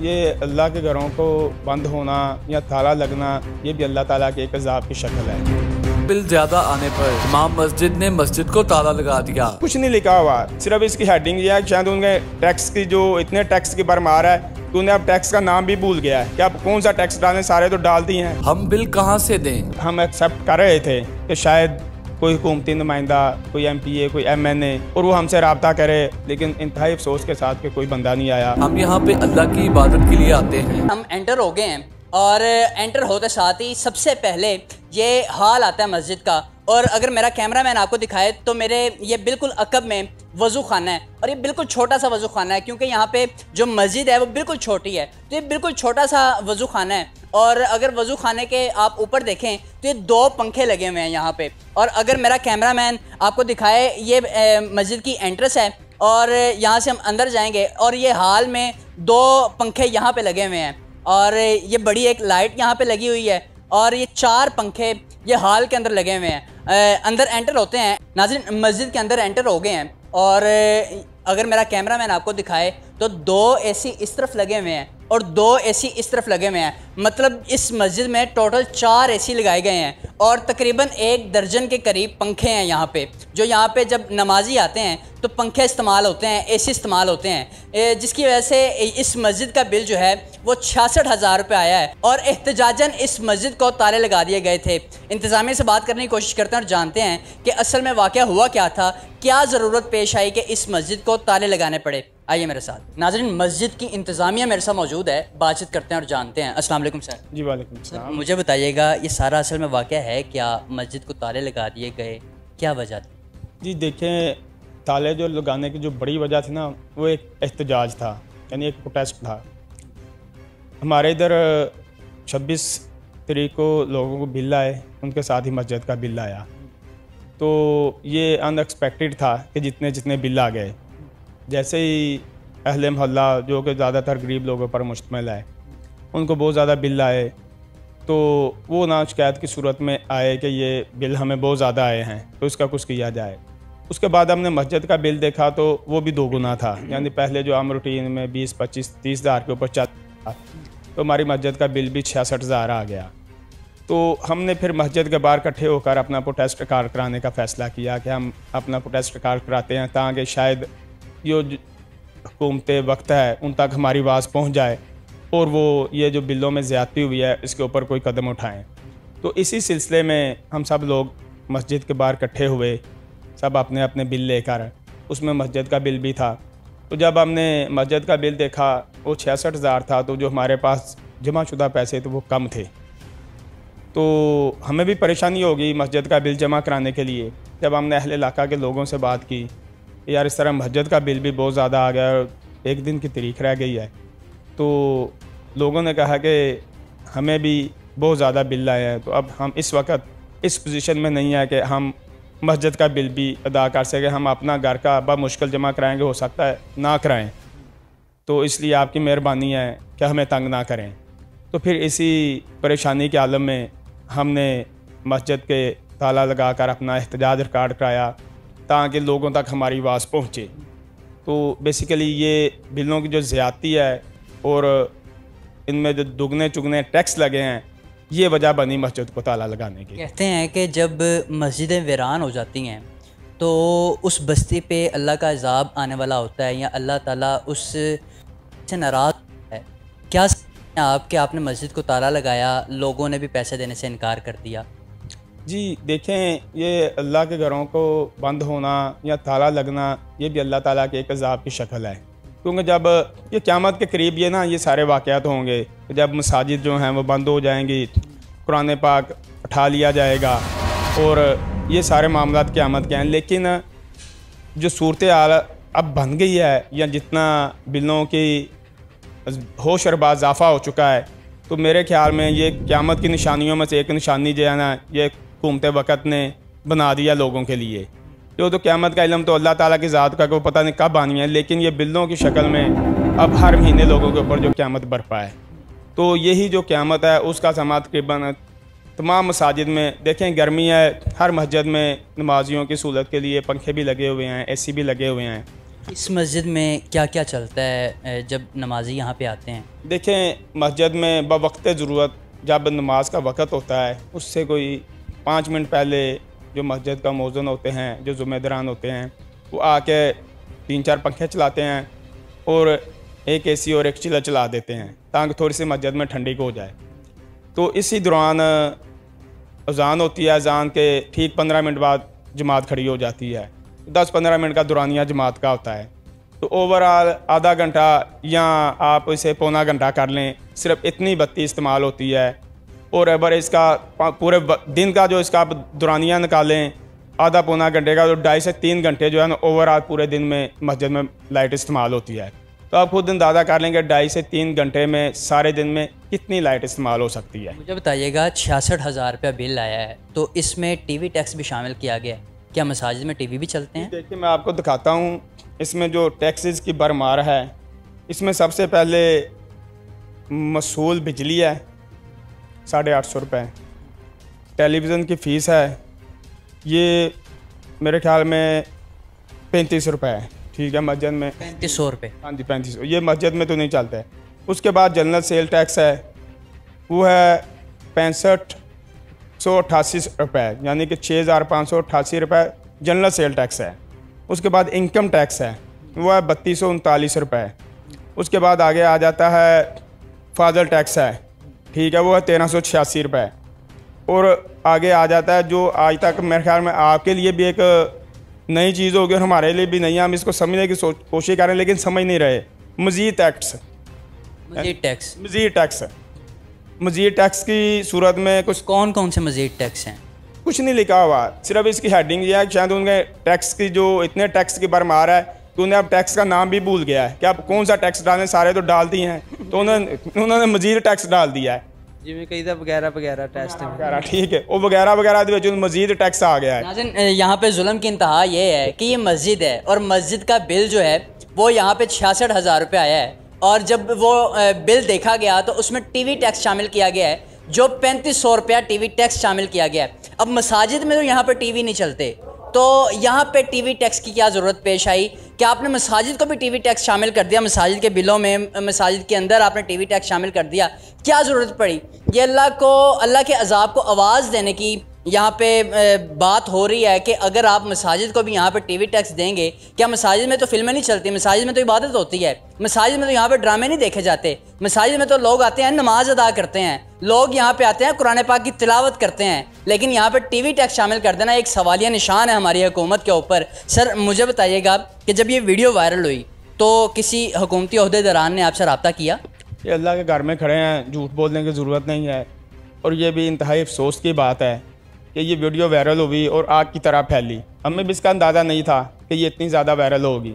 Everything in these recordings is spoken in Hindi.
ये अल्लाह के घरों को बंद होना या ताला लगना ये भी अल्लाह ताला के एक अजाब की शक्ल है। बिल ज़्यादा आने पर इमाम मस्जिद ने मस्जिद को ताला लगा दिया। कुछ नहीं लिखा हुआ सिर्फ़ इसकी हेडिंग ये है शायद उनके टैक्स की जो इतने टैक्स की भरमार है तो उन्हें अब टैक्स का नाम भी भूल गया है। कि अब कौन सा टैक्स डालें सारे तो डाल दिए हैं? हम बिल कहाँ से दें? हम एक्सेप्ट कर रहे थे कि शायद कोई हुकूमती नुमाइंदा कोई एम पी ए कोई एम एन ए और वो हमसे रबता करे लेकिन इंतहाई अफसोस के साथ के कोई बंदा नहीं आया। हम यहाँ पे अल्लाह की इबादत के लिए आते हैं। हम एंटर हो गए हैं और एंटर होते साथ ही सबसे पहले ये हाल आता है मस्जिद का और अगर मेरा कैमरा मैन आपको दिखाए तो मेरे ये बिल्कुल अकब में वज़ू खाना है। और ये बिल्कुल छोटा सा वज़ू खाना है, क्योंकि यहाँ पे जो मस्जिद है, वो बिल्कुल छोटी है। तो ये बिल्कुल छोटा सा वज़ू खाना है। और अगर वज़ू खाने के आप ऊपर देखें तो ये दो पंखे लगे हुए हैं यहाँ पे। और अगर मेरा कैमरा मैन आपको दिखाए, ये मस्जिद की एंट्रेंस है, और यहाँ से हम अंदर जाएँगे, और ये हाल में दो पंखे यहाँ पे लगे हुए हैं। और ये बड़ी एक लाइट यहाँ पे लगी हुई है, और ये चार पंखे ये हाल के अंदर लगे हुए हैं। अंदर एंटर होते हैं। नाजिन, मस्जिद के अंदर एंटर हो गए हैं। और, अगर मेरा कैमरा मैन आपको दिखाए तो दो एसी इस तरफ़ लगे हुए हैं। और दो एसी इस तरफ़ लगे हुए हैं। मतलब इस मस्जिद में टोटल चार एसी लगाए गए हैं और तकरीबन एक दर्जन के करीब पंखे हैं यहाँ पे, जो यहाँ पे जब नमाजी आते हैं तो पंखे इस्तेमाल होते हैं एसी इस्तेमाल होते हैं। जिसकी वजह से इस मस्जिद का बिल जो है, वो छियासठ हज़ार रुपये आया है और एहतजाजन इस मस्जिद को ताले लगा दिए गए थे। इंतज़ामिया से बात करने की कोशिश करते हैं और जानते हैं कि असल में वाक़ हुआ क्या था, क्या ज़रूरत पेश आई कि इस मस्जिद को ताले लगाने पड़े। आइए मेरे साथ। नाजरीन मस्जिद की इंतज़ामिया मेरे साथ मौजूद है बातचीत करते हैं और जानते हैं। अस्सलाम वालेकुम सर। जी वालेकुम सर मुझे बताइएगा ये सारा असल में वाक़ है क्या मस्जिद को ताले लगा दिए गए? क्या वजह थी? जी देखें ताले जो लगाने की जो बड़ी वजह थी ना वो एक एहतजाज था यानी एक प्रोटेस्ट था। हमारे इधर छब्बीस तरीक को लोगों को बिल आए उनके साथ ही मस्जिद का बिल आया। तो ये अनएक्सपेक्टेड था कि जितने जितने बिल आ गए। जैसे ही अहल मोहल्ला जो कि ज़्यादातर गरीब लोगों पर मुश्तमिल है, उनको बहुत ज़्यादा बिल आए तो वो ना शिकायत की सूरत में आए कि ये बिल हमें बहुत ज़्यादा आए हैं तो इसका कुछ किया जाए। उसके बाद हमने मस्जिद का बिल देखा तो वो भी दो गुना था, यानी पहले जो आम रूटीन में बीस, पच्चीस, तीस हज़ार के ऊपर चल था तो हमारी मस्जिद का बिल भी छियासठ हज़ार आ गया। तो हमने फिर मस्जिद के बाहर इकट्ठे होकर अपना प्रोटेस्ट कार्ड कराने का फ़ैसला किया कि हम अपना प्रोटेस्ट कार्ड कराते हैं, ताकि शायद जो हुकूमत वक्त है, उन तक हमारी आवाज़ पहुँच जाए और वो ये जो बिलों में ज़्यादती हुई है, इसके ऊपर कोई कदम उठाएँ। तो इसी सिलसिले में हम सब लोग मस्जिद के बाहर इकट्ठे हुए, सब अपने अपने बिल लेकर। उसमें मस्जिद का बिल भी था। तो जब हमने मस्जिद का बिल देखा, वो छियासठ हज़ार था तो जो हमारे पास जमा शुदा पैसे थे, वो कम थे। तो हमें भी परेशानी होगी मस्जिद का बिल जमा कराने के लिए। जब हमने अहल इलाका के लोगों से बात की यार इस तरह मस्जिद का बिल भी बहुत ज़्यादा आ गया और एक दिन की तरीक रह गई है। तो लोगों ने कहा कि हमें भी बहुत ज़्यादा बिल आए हैं। तो अब हम इस वक्त इस पोजीशन में नहीं है कि हम मस्जिद का बिल भी अदा कर सकें हम अपना घर का बा मुश्किल जमा कराएँगे, हो सकता है ना कराएँ। तो इसलिए आपकी मेहरबानी है कि हमें तंग ना करें। तो फिर इसी परेशानी के आलम में हमने मस्जिद के ताला लगा कर अपना एहतजाज रिकॉर्ड कराया। ताकि लोगों तक हमारी आवाज़ पहुँचे। तो बेसिकली ये बिलों की जो ज़्यादती है और इनमें जो दुगने चुगने टैक्स लगे हैं, ये वजह बनी मस्जिद को ताला लगाने की। कहते हैं कि जब मस्जिदें वीरान हो जाती हैं तो उस बस्ती पे अल्लाह का अजाब आने वाला होता है या अल्लाह ताला उस से नाराज़ है। क्या आप कि आपने मस्जिद को ताला लगाया, लोगों ने भी पैसे देने से इनकार कर दिया? जी, देखें, ये अल्लाह के घरों को बंद होना या ताला लगना, ये भी अल्लाह ताला के एक अजाब की शक्ल है। क्योंकि जब ये क़्यामत के करीब ये ना, ये सारे वाक़ात होंगे, जब मसाजिद जो हैं वो बंद हो जाएँगी, कुरान पाक उठा लिया जाएगा और ये सारे मामला क़्यामत के हैं। लेकिन जो सूरत हाल अब बन गई है या जितना बिलों की होश और इजाफा हो चुका है तो मेरे ख्याल में ये क़्यामत की निशानियों में से एक निशानी जो है ना, ये हुकूमत वक़्त ने बना दिया लोगों के लिए। जो तो क़्यामत का इलम तो अल्लाह ताला की ज़ात का को पता नहीं कब आनी है लेकिन ये बिल्लों की शक्ल में अब हर महीने लोगों के ऊपर जो क़्यामत बरपा है। तो यही जो क़्यामत है उसका समा तकरीबन तमाम मसाजिद में देखें गर्मी है हर मस्जिद में नमाजियों की सहूलत के लिए पंखे भी लगे हुए हैं ए भी लगे हुए हैं। इस मस्जिद में क्या क्या चलता है जब नमाजी यहाँ पे आते हैं? देखें मस्जिद में बवक्त ज़रूरत जब नमाज़ का वक़्त होता है उससे कोई पाँच मिनट पहले जो मस्जिद का मौजन होते हैं, जो ज़ुम्मेदारान होते हैं, वो आके तीन चार पंखे चलाते हैं और एक एसी और एक चिलर चला देते हैं ताकि थोड़ी सी मस्जिद में ठंडी हो जाए। तो इसी दौरान अजान होती है, अजान के ठीक पंद्रह मिनट बाद जमात खड़ी हो जाती है। दस पंद्रह मिनट का दुरानिया जमात का होता है। तो ओवरऑल आधा घंटा या आप इसे पौना घंटा कर लें, सिर्फ़ इतनी बत्ती इस्तेमाल होती है और अगर इसका पूरे दिन का जो इसका आप दुरानिया निकालें आधा पौना घंटे का तो ढाई से तीन घंटे जो है ना ओवरऑल पूरे दिन में मस्जिद में लाइट इस्तेमाल होती है। तो आप खुद अंदाज़ा कर लेंगे ढाई से तीन घंटे में सारे दिन में कितनी लाइट इस्तेमाल हो सकती है। मुझे बताइएगा छियासठ हज़ार रुपया बिल आया है तो इसमें टीवी टैक्स भी शामिल किया गया है। क्या मसाजिद में टीवी भी चलते हैं? देखिए मैं आपको दिखाता हूँ इसमें जो टैक्सेस की भरमार है इसमें सबसे पहले मसूल बिजली है साढ़े आठ सौ रुपये टेलीविज़न की फ़ीस है ये मेरे ख्याल में पैंतीस रुपये है। ठीक है मस्जिद में पैंतीस सौ रुपये हाँ जी पैंतीस सौ। ये मस्जिद में तो नहीं चलता। है उसके बाद जनरल सेल टैक्स है वो है पैंसठ सौ अट्ठासी रुपये यानी कि छः हज़ार पाँच सौ अट्ठासी रुपये जनरल सेल टैक्स है। उसके बाद इनकम टैक्स है वो है बत्तीस सौ उनतालीस रुपये उसके बाद आगे आ जाता है फादर टैक्स है ठीक है वो है तेरह सौ छियासी रुपये और आगे आ जाता है जो आज तक मेरे ख्याल में आपके लिए भी एक नई चीज़ होगी और हमारे लिए भी नहीं है। हम इसको समझने की कोशिश कर रहे हैं लेकिन समझ नहीं रहे। मज़ीद टैक्स। मजीद टैक्स। मज़ीद टैक्स। मज़ीद टैक्स की सूरत में कुछ कौन कौन से मजीद टैक्स हैं? कुछ नहीं लिखा हुआ सिर्फ़ इसकी हेडिंग यह है शायद उनके टैक्स की जो इतने टैक्स की भरमार है कि उन्हें अब टैक्स का नाम भी भूल गया है कि आप कौन सा टैक्स डालें सारे तो डाल दिए हैं तो उन्होंने उन्होंने मज़ीद टैक्स डाल दिया है ਜਿਵੇਂ ਕਹੀਦਾ ਵਗੈਰਾ ਵਗੈਰਾ ਟੈਸਟ वगैरह ठीक है वो वगैरह वगैरह ਦੇ ਵਿੱਚ मज़ीद टैक्स आ गया है नाज़िन अ, यहाँ पे जुल्म की इंतहा ये है कि ये मस्जिद है और मस्जिद का बिल जो है वो यहाँ पे छियासठ हज़ार रुपये आया है और जब वो अ, बिल देखा गया तो उसमें टीवी टैक्स शामिल किया गया है जो पैंतीस सौ रुपया टीवी टैक्स शामिल किया गया है अब मसाजिद में तो यहाँ पे टीवी नहीं चलते तो यहाँ पे टीवी टैक्स की क्या ज़रूरत पेश आई? कि आपने मसाजिद को भी टीवी टैक्स शामिल कर दिया? मसाजिद के बिलों में, मसाजिद के अंदर आपने टीवी टैक्स शामिल कर दिया। क्या ज़रूरत पड़ी? ये अल्लाह को, अल्लाह के अजाब को आवाज़ देने की यहाँ पे बात हो रही है कि अगर आप मसाजिद को भी यहाँ पे टीवी टैक्स देंगे, क्या मसाजिद में तो फ़िल्में नहीं चलती? मसाजिद में तो इबादत होती है। मसाजिद में तो यहाँ पे ड्रामे नहीं देखे जाते। मसाजिद में तो लोग आते हैं, नमाज़ अदा करते हैं। लोग यहाँ पे आते हैं, कुरान पाक की तिलावत करते हैं। लेकिन यहाँ पे टीवी टैक्स शामिल कर देना एक सवालिया निशान है हमारी हुकूमत के ऊपर। सर, मुझे बताइएगा कि जब ये वीडियो वायरल हुई तो किसी हुकूमती अहदेदारान ने आपसे रबता किया? ये अल्लाह के घर में खड़े हैं, झूठ बोलने की ज़रूरत नहीं है। और ये भी इंतहाई अफसोस की बात है कि ये वीडियो वायरल हुई और आग की तरह फैली। हमें भी इसका अंदाज़ा नहीं था कि ये इतनी ज़्यादा वायरल होगी।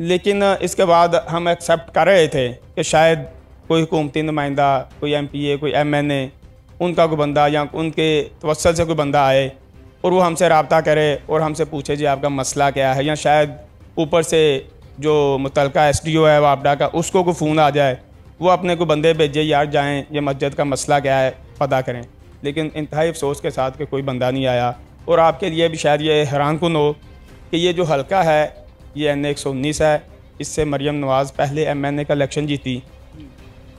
लेकिन, इसके बाद हम एक्सेप्ट कर रहे थे कि शायद कोई हुकूमती नुमाइंदा, कोई एम पी ए कोई एम एन ए उनका कोई बंदा या उनके तवसल से कोई बंदा आए और वो हमसे रबता करे और हमसे पूछे, जी, आपका मसला क्या है? या शायद ऊपर से जो मुतलका एस डी ओ है वापडा का, उसको कोई फ़ोन आ जाए, वो अपने को बंदे भेजे, यार, जाएँ, ये मस्जिद का मसला क्या है? पता करें। लेकिन इंतहाई अफसोस के साथ कि कोई बंदा नहीं आया। और आपके लिए भी शायद ये हैरान कन हो कि ये जो हल्का है, ये एन एक सौ उन्नीस है। इससे मरियम नवाज़ पहले एम एन ए का इलेक्शन जीती।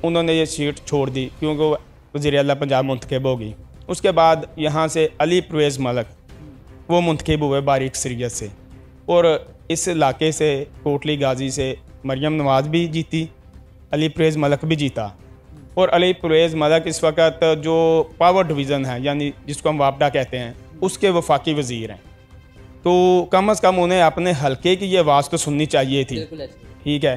उन्होंने ये सीट छोड़ दी क्योंकि वज़ी अला पंजाब मुंतखब होगी उसके बाद यहाँ से अली परवेज़ मलक, वो मंतखब हुए बारीक सरीत से। और इस इलाके से, कोटली गाजी से मरियम नवाज़ भी जीती, अली परवेज़ मलक भी जीता। और अली परवेज़ मलक इस वक्त जो पावर डिवीज़न है यानी जिसको हम वापडा कहते हैं उसके वफाकी वज़ीर हैं। तो कम अज़ कम उन्हें अपने हल्के की ये आवाज़ तो सुननी चाहिए थी। ठीक है?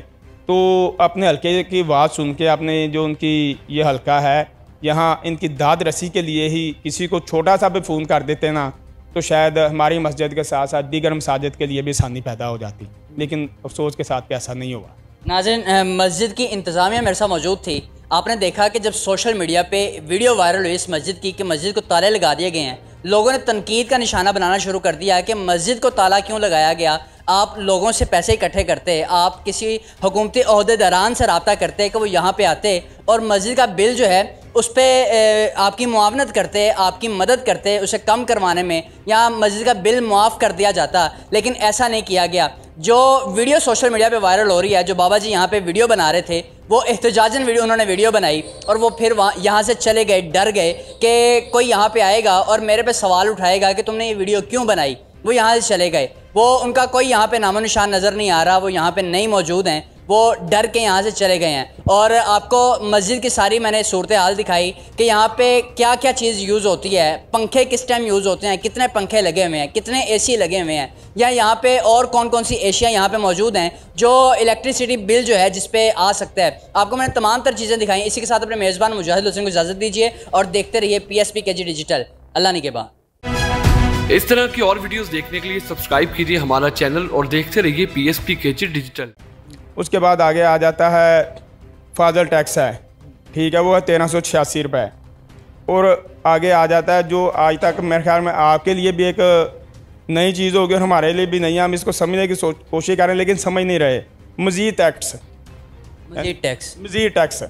तो अपने हल्के की आवाज़ सुन के अपने जो उनकी ये हल्का है यहाँ इनकी दाद रसी के लिए ही किसी को छोटा सा भी फ़ोन कर देते ना तो शायद हमारी मस्जिद के साथ साथ दीगर मसाजिद के लिए भी आसानी पैदा हो जाती। लेकिन अफसोस के साथ कि ऐसा नहीं हुआ। नाजिन मस्जिद की इंतज़ामिया मेरे साथ मौजूद थी। आपने देखा कि जब सोशल मीडिया पे वीडियो वायरल हुई इस मस्जिद की कि मस्जिद को ताले लगा दिए गए हैं, लोगों ने तनकीद का निशाना बनाना शुरू कर दिया कि मस्जिद को ताला क्यों लगाया गया? आप लोगों से पैसे इकट्ठे करते, आप किसी हुकूमती अहदेदारान से रबता करते कि वो यहाँ पर आते, और मस्जिद का बिल जो है उस पर आपकी मुआवनत करते, आपकी मदद करते, उसे कम करवाने में या मस्जिद का बिल मुआफ़ कर दिया जाता, लेकिन ऐसा नहीं किया गया। जो वीडियो सोशल मीडिया पे वायरल हो रही है, जो बाबा जी यहाँ पे वीडियो बना रहे थे, वो एहतजाजन वीडियो, उन्होंने वीडियो बनाई और वो फिर वहाँ, यहाँ से चले गए, डर गए कि कोई यहाँ पे आएगा और मेरे पे सवाल उठाएगा कि तुमने ये वीडियो क्यों बनाई? वो यहाँ से चले गए। वो उनका कोई यहाँ पे नामो नज़र नहीं आ रहा, वो यहाँ पे नहीं मौजूद हैं। वो डर के यहाँ से चले गए हैं। और आपको मस्जिद की सारी मैंने सूरत हाल दिखाई कि यहाँ पे क्या क्या चीज़ यूज़ होती है, पंखे किस टाइम यूज़ होते हैं, कितने पंखे लगे हुए हैं, कितने एसी लगे हुए हैं, या यहाँ पे और कौन कौन सी एशिया यहाँ पे मौजूद हैं जो इलेक्ट्रिसिटी बिल जो है जिस पे आ सकता है। आपको मैंने तमाम तर चीज़ें दिखाई, इसी के साथ अपने मेज़बान मुजाहिद हुसैन को इजाज़त दीजिए और देखते रहिए पी एस पी के जी डिजिटल अल्लाह ने के बाद इस तरह की और वीडियोस देखने के लिए सब्सक्राइब कीजिए हमारा चैनल और देखते रहिए पी एस पी के जी डिजिटल उसके बाद आगे आ जाता है फादर टैक्स है। ठीक है वो है तेरह सौ छियासी रुपये और आगे आ जाता है जो आज तक मेरे ख्याल में आपके लिए भी एक नई चीज़ होगी और हमारे लिए भी नहीं है हम इसको समझने की कोशिश करें लेकिन समझ नहीं रहे। मज़ीद टैक्स। मजीद टैक्स। मज़ीद टैक्स।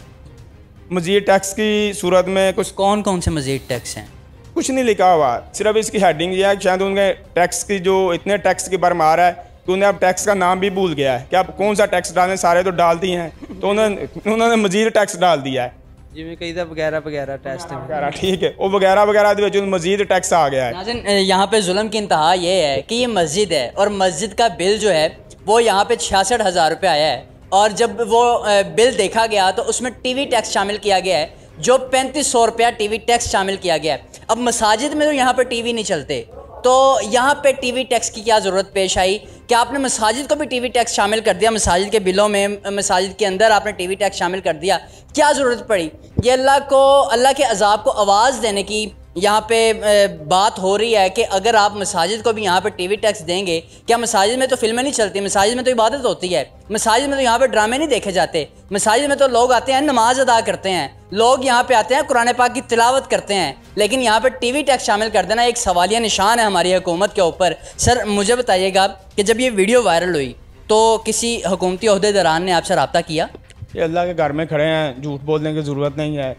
मज़ीद टैक्स की सूरत में कुछ कौन कौन से मजीद टैक्स हैं? कुछ नहीं लिखा हुआ सिर्फ़ इसकी हेडिंग यह है शायद उनके टैक्स की जो इतने टैक्स की भरमार है कि उन्हें अब टैक्स का नाम भी भूल गया है कि आप कौन सा टैक्स डालें सारे तो डाल दिए हैं तो उन्होंने उन्होंने मजीद टैक्स डाल दिया है ਜਿਵੇਂ ਕਹੀਦਾ ਵਗੈਰਾ ਵਗੈਰਾ ਟੈਸਟ वगैरह ठीक है वो वगैरह वगैरह ਦੇ ਵਿੱਚ मजीद टैक्स आ गया है नाज़िन यहाँ पे जुल्म की इंतहा ये है कि ये मस्जिद है और मस्जिद का बिल जो है वो यहाँ पे छियासठ हज़ार रुपये आया है और जब वो अ, बिल देखा गया तो उसमें टीवी टैक्स शामिल किया गया है जो पैंतीस सौ रुपया टीवी टैक्स शामिल किया गया है अब मसाजिद में तो यहाँ पे टीवी नहीं चलते तो यहाँ पे टीवी टैक्स की क्या ज़रूरत पेश आई? कि आपने मसाजिद को भी टीवी टैक्स शामिल कर दिया? मसाजिद के बिलों में, मसाजिद के अंदर आपने टीवी टैक्स शामिल कर दिया। क्या ज़रूरत पड़ी? ये अल्लाह को, अल्लाह के अजाब को आवाज़ देने की यहाँ पे बात हो रही है कि अगर आप मसाजिद को भी यहाँ पे टीवी टैक्स देंगे, क्या मसाजिद में तो फ़िल्में नहीं चलती? मसाजिद में तो इबादत होती है। मसाजिद में तो यहाँ पे ड्रामे नहीं देखे जाते। मसाजिद में तो लोग आते हैं, नमाज़ अदा करते हैं। लोग यहाँ पे आते हैं, कुरान पाक की तिलावत करते हैं। लेकिन यहाँ पे टीवी टैक्स शामिल कर देना एक सवालिया निशान है हमारी हुकूमत के ऊपर। सर, मुझे बताइएगा कि जब ये वीडियो वायरल हुई तो किसी हुकूमती अहदेदारान ने आपसे रबता किया? ये अल्लाह के घर में खड़े हैं, झूठ बोलने की ज़रूरत नहीं है।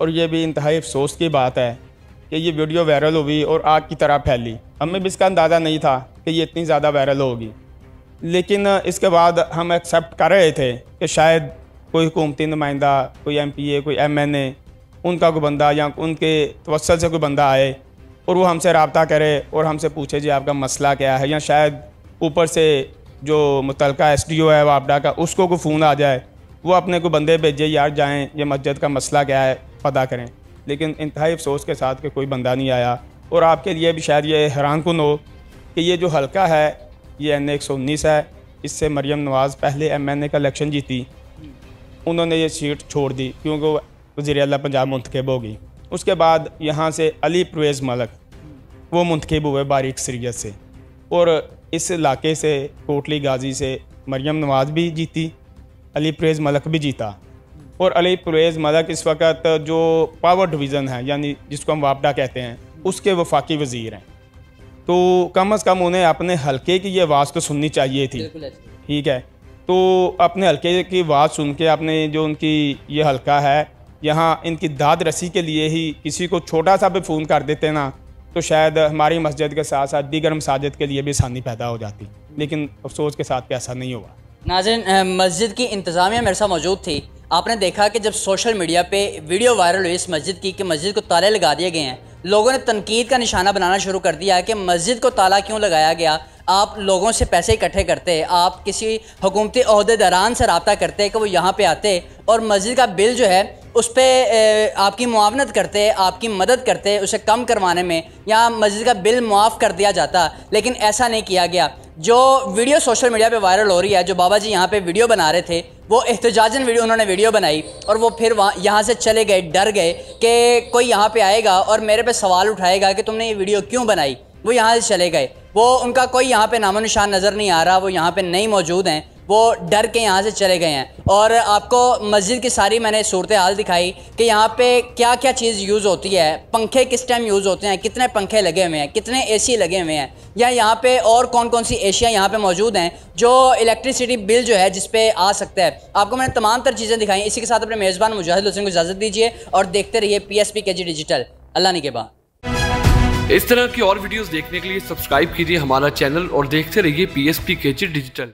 और ये भी इंतहाई अफसोस की बात है कि ये वीडियो वायरल हुई और आग की तरह फैली। हमें भी इसका अंदाज़ा नहीं था कि ये इतनी ज़्यादा वायरल होगी। लेकिन, इसके बाद हम एक्सेप्ट कर रहे थे कि शायद कोई हुकूमती नुमाइंदा, कोई एम पी ए कोई एम एन ए उनका कोई बंदा या उनके तवसल से कोई बंदा आए और वो हमसे रबता करे और हमसे पूछे जी आपका मसला क्या है या शायद ऊपर से जो मुतलका एस डी ओ है वापडा का, उसको कोई फ़ोन आ जाए, वो अपने को बंदे भेजे, यार जाएँ, ये मस्जिद का मसला क्या है, पता करें। लेकिन इंतहाई अफसोस के साथ कि कोई बंदा नहीं आया। और आपके लिए भी शायद ये हैरान कन हो कि ये जो हल्का है, ये एन एक सौ उन्नीस है। इससे मरियम नवाज़ पहले एम एन ए का इलेक्शन जीती। उन्होंने ये सीट छोड़ दी क्योंकि वो वज़ी अला पंजाब मुंतखब होगी उसके बाद यहाँ से अली परवेज़ मलक, वो मंतखब हुए बारीक सरीत से। और इस इलाके से, कोटली गाजी से मरियम नवाज़ भी जीती, अली परवेज़ मलक भी जीता। और अली परवेज़ मलक इस वक्त जो पावर डिवीज़न है यानी जिसको हम वापडा कहते हैं उसके वफाकी वज़ीर हैं। तो कम अज़ कम उन्हें अपने हल्के की ये आवाज़ तो सुननी चाहिए थी। ठीक है? तो अपने हल्के की आवाज़ सुन के अपने जो उनकी ये हल्का है यहाँ इनकी दाद रसी के लिए ही किसी को छोटा सा भी फ़ोन कर देते ना तो शायद हमारी मस्जिद के साथ साथ दीगर मसाजिद के लिए भी आसानी पैदा हो जाती। लेकिन अफसोस के साथ कि ऐसा नहीं हुआ। नाजिन मस्जिद की इंतज़ामिया मेरे साथ मौजूद थी। आपने देखा कि जब सोशल मीडिया पे वीडियो वायरल हुई इस मस्जिद की कि मस्जिद को ताले लगा दिए गए हैं, लोगों ने तनकीद का निशाना बनाना शुरू कर दिया कि मस्जिद को ताला क्यों लगाया गया? आप लोगों से पैसे इकट्ठे करते, आप किसी हुकूमती अहदेदारान से रबता करते कि वो यहाँ पर आते और मस्जिद का बिल जो है, उस पर आपकी मुआवनत करते, आपकी मदद करते, उसे कम करवाने में या मस्जिद का बिल मुआफ़ कर दिया जाता। लेकिन ऐसा नहीं किया गया। जो वीडियो सोशल मीडिया पे वायरल हो रही है, जो बाबा जी यहाँ पे वीडियो बना रहे थे, वो एहतजाजन वीडियो उन्होंने वीडियो बनाई और वो फिर वहाँ, यहाँ से चले गए, डर गए कि कोई यहाँ पे आएगा और मेरे पे सवाल उठाएगा कि तुमने ये वीडियो क्यों बनाई? वो यहाँ से चले गए। वो उनका कोई यहाँ पे नामो निशान नज़र नहीं आ रहा, वो यहाँ पे नहीं मौजूद हैं। वो डर के यहाँ से चले गए हैं। और आपको मस्जिद की सारी मैंने सूरत हाल दिखाई कि यहाँ पे क्या क्या चीज़ यूज़ होती है। पंखे किस टाइम यूज़ होते हैं? कितने पंखे लगे हुए हैं? कितने एसी लगे हुए हैं? या यहाँ पे और कौन कौन सी एशिया यहाँ पे मौजूद हैं जो इलेक्ट्रिसिटी बिल जो है जिस पे आ सकता है? आपको मैंने तमाम तर चीज़ें दिखाई। इसी के साथ अपने मेज़बान मुजाहिद हुसैन को इजाज़त दीजिए और देखते रहिए पी एस पी के जी डिजिटल अल्लाह ने के बाद। इस तरह की और वीडियोस देखने के लिए सब्सक्राइब कीजिए हमारा चैनल और देखते रहिए पी एस पी डिजिटल